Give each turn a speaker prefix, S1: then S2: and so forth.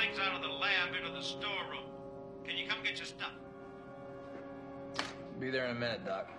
S1: things out of the lab into the storeroom. Can you come get your stuff?
S2: Be there in a minute, Doc.